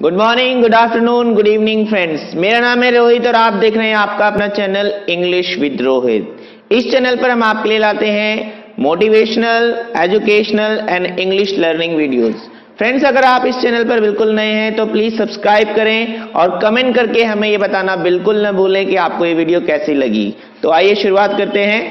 Good morning good afternoon good evening friends मेरा नाम है रोहित और आप देख रहे हैं आपका अपना चैनल इंग्लिश विद रोहित इस चैनल पर हम आपके लिए लाते हैं motivational educational and English learning videos friends अगर आप इस चैनल पर बिल्कुल नए हैं तो प्लीज़ सब्सक्राइब करें और कमेंट करके हमें ये बताना बिल्कुल न भूलें कि आपको ये वीडियो कैसी लगी. तो आइए शुरुआत करते हैं।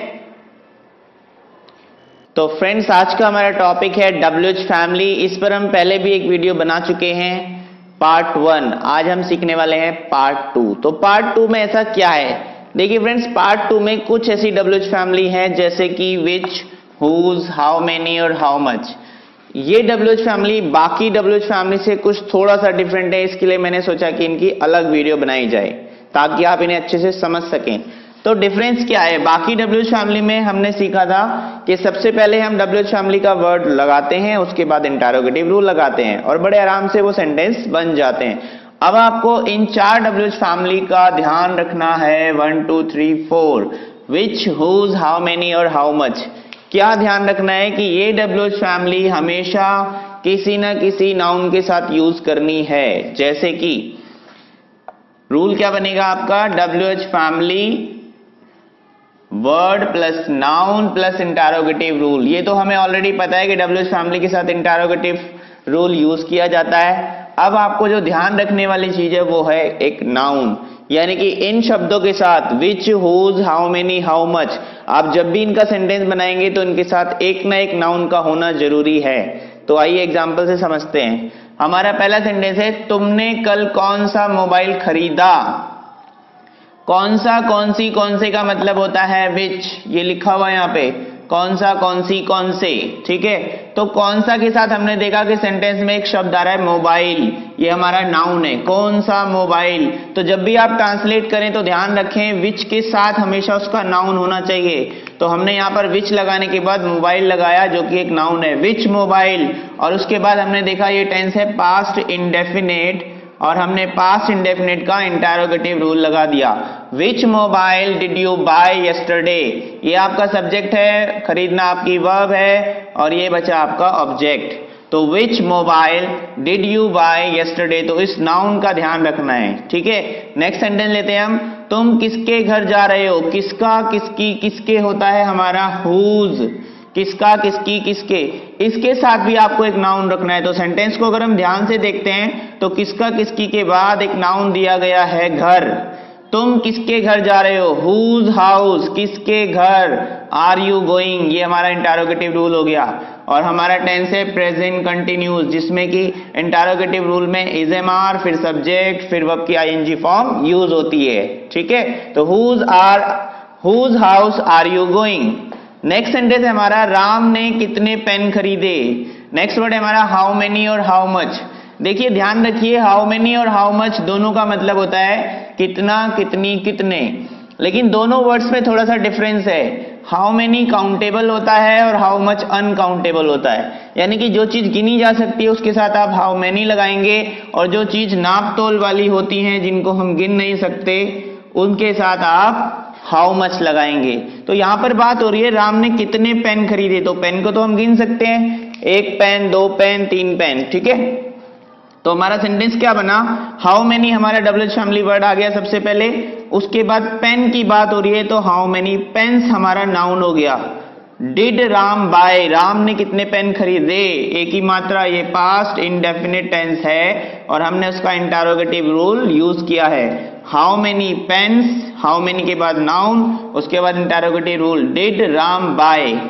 तो फ्रेंड्स आज का हमारा टॉपिक है डब्ल्यूएच फैमिली इस पर हम पहले भी एक वीडियो बना चुके हैं। Part one. आज हम सीखने वाले हैं पार्ट टू। तो पार्ट टू में ऐसा क्या है? देखिए फ्रेंड्स पार्ट टू में कुछ ऐसी डब्ल्यूएच फैमिली है, जैसे कि विच हुज हाउ मेनी और हाउ मच ये WH फैमिली बाकी डब्ल्यूएच फैमिली से कुछ थोड़ा सा डिफरेंट है, इसके लिए मैंने सोचा कि इनकी अलग वीडियो बनाई जाए, ताकि आप इन्हें अच्छे से समझ सकें। तो डिफरेंस क्या है? बाकी डब्ल्यू फैमिली में हमने सीखा था कि सबसे पहले हम डब्ल्यू फैमिली का वर्ड लगाते हैं, उसके बाद इंटारोगेटिव रूल लगाते हैं और बड़े आराम से वो सेंटेंस बन जाते हैं। अब आपको इन चार डब्ल्यू फैमिली का ध्यान रखना है। One two three four which whose how many और हाउ मच क्या ध्यान रखना है कि ये डब्ल्यू फैमिली हमेशा किसी ना किसी नाउन के साथ यूज़ करनी है। जैसे कि रूल क्या बनेगा आपका? W H family word plus noun plus interrogative rule ये तो हमें ऑलरेडी पता है कि डब्ल्यू फैमिली के साथ इंटारोगेटिव रूल यूज़ किया जाता है। अब आपको जो ध्यान रखने वाली चीज़ है, वो है एक नाउन यानी कि इन शब्दों के साथ which whose how many how much आप जब भी इनका सेंटेंस बनाएँगे तो इनके साथ एक ना एक नाउन का होना ज़रूरी है। तो आइए एग्ज़ाम्पल से समझते हैं। हमारा पहला सेंटेंस है, तुमने कल कौन सा मोबाइल खरीदा? कौन सा कौन सी कौन से का मतलब होता है विच ये लिखा हुआ यहाँ पे। कौन सा कौन सी कौन से ठीक है? तो कौन सा के साथ हमने देखा कि सेंटेंस में एक शब्द आ रहा है मोबाइल ये हमारा नाउन है। कौन सा मोबाइल तो जब भी आप ट्रांसलेट करें तो ध्यान रखें विच के साथ हमेशा उसका नाउन होना चाहिए। तो हमने यहाँ पर विच लगाने के बाद मोबाइल लगाया जो कि एक नाउन है। विच मोबाइल और उसके बाद हमने देखा ये टेंस है पास्ट इंडेफिनेट और हमने पास्ट इंडेफिनेट का इंटारोगेटिव रूल लगा दिया। Which mobile did you buy yesterday ये आपका सब्जेक्ट है, खरीदना आपकी वर्ब है, और ये बचा आपका ऑब्जेक्ट तो which mobile did you buy yesterday तो इस नाउन का ध्यान रखना है, ठीक है? नेक्स्ट सेंटेंस लेते हैं हम। तुम किसके घर जा रहे हो? किसका, किसकी, किसके होता है हमारा हुज किसका, किसकी, किसके? इसके साथ भी आपको एक नाउन रखना है। तो सेंटेंस को अगर हम ध्यान से देखते हैं तो किसका, किसकी के बाद एक नाउन दिया गया है घर। तुम किसके घर जा रहे हो? हुज हाउस किसके घर? आर यू गोइंग ये हमारा इंटारोगेटिव रूल हो गया। और हमारा टेंस है प्रेजेंट कंटिन्यूस जिसमें कि इंटारोगेटिव रूल में इज़ एम आर फिर सब्जेक्ट फिर वब की आईएनजी फॉर्म यूज़ होती है। ठीक है? तो whose are whose house are you going next sentence है हमारा, राम ने कितने पेन खरीदे? नेक्स्ट वर्ड है हमारा हाउ मेनी और हाउ मच देखिए, ध्यान रखिए हाउ मेनी और हाउ मच दोनों का मतलब होता है कितना, कितनी, कितने। लेकिन दोनों वर्ड्स में थोड़ा सा डिफरेंस है। हाउ मेनी काउंटेबल होता है और हाउ मच अनकाउंटेबल होता है। यानी कि जो चीज़ गिनी जा सकती है, उसके साथ आप हाउ मेनी लगाएँगे और जो चीज़ नाप तोल वाली होती हैं, जिनको हम गिन नहीं सकते, उनके साथ आप हाउ मच लगाएँगे? तो यहाँ पर बात हो रही है, राम ने कितने पेन खरीदे? तो पेन को तो हम गिन सकते हैं। एक पेन दो पेन तीन पेन ठीक है? तो हमारा सेंटेंस क्या बना? हाउ मैनी हमारा डबल फैमिली वर्ड आ गया सबसे पहले। उसके बाद पेन की बात हो रही है तो हाउ मैनी पेन्स हमारा नाउन हो गया। डिड राम बाय राम ने कितने पेन खरीदे? एक ही मात्रा, ये पास्ट इनडेफिनेट टेंस है और हमने उसका इंटारोगेटिव रूल यूज़ किया है। How many pens how many के बाद नाउन उसके बाद interrogative rule did Ram buy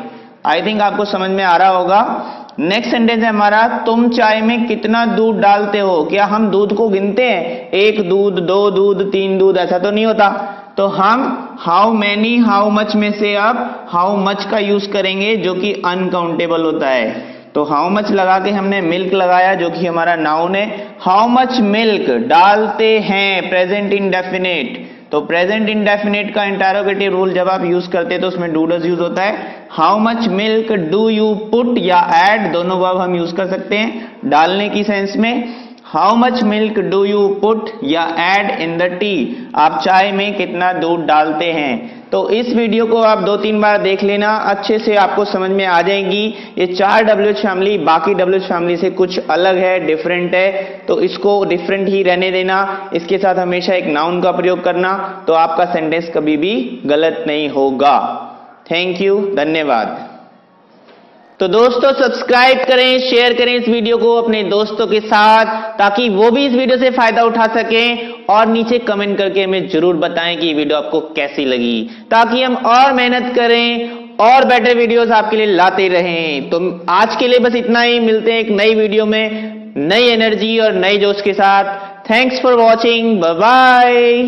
I think आपको समझ में आ रहा होगा। नेक्स्ट सेंटेंस है हमारा, तुम चाय में कितना दूध डालते हो? क्या हम दूध को गिनते हैं? एक दूध, दो दूध, तीन दूध, ऐसा तो नहीं होता। तो हम हाउ मैनी हाउ मच में से अब हाउ मच का यूज़ करेंगे जो कि अनकाउंटेबल होता है। तो हाउ मच लगा के हमने मिल्क लगाया जो कि हमारा नाउन है। हाउ मच मिल्क डालते हैं प्रेजेंट इंडेफिनेट तो प्रेजेंट इंडेफिनेट का इंटारोगेटिव रूल जब आप यूज़ करते हैं तो उसमें डू डज यूज़ होता है। How much milk do you put या एड दोनों वर्ब हम यूज़ कर सकते हैं। डालने की सेंस में। How much milk do you put या एड इन द टी आप चाय में कितना दूध डालते हैं? तो इस वीडियो को आप दो तीन बार देख लेना, अच्छे से आपको समझ में आ जाएगी। ये चार डब्ल्यू फैमिली बाकी डब्ल्यू फैमिली से कुछ अलग है डिफरेंट है। तो इसको डिफरेंट ही रहने देना। इसके साथ हमेशा एक नाउन का प्रयोग करना। तो आपका सेंटेंस कभी भी गलत नहीं होगा। थैंक यू धन्यवाद। तो दोस्तों सब्सक्राइब करें शेयर करें इस वीडियो को अपने दोस्तों के साथ, ताकि वो भी इस वीडियो से फ़ायदा उठा सकें। और नीचे कमेंट करके हमें ज़रूर बताएँ कि वीडियो आपको कैसी लगी। ताकि हम और मेहनत करें, और बेटर वीडियोस आपके लिए लाते रहें। तो आज के लिए बस इतना ही। मिलते हैं एक नई वीडियो में, नई एनर्जी और नई जोश के साथ। Thanks for watching bye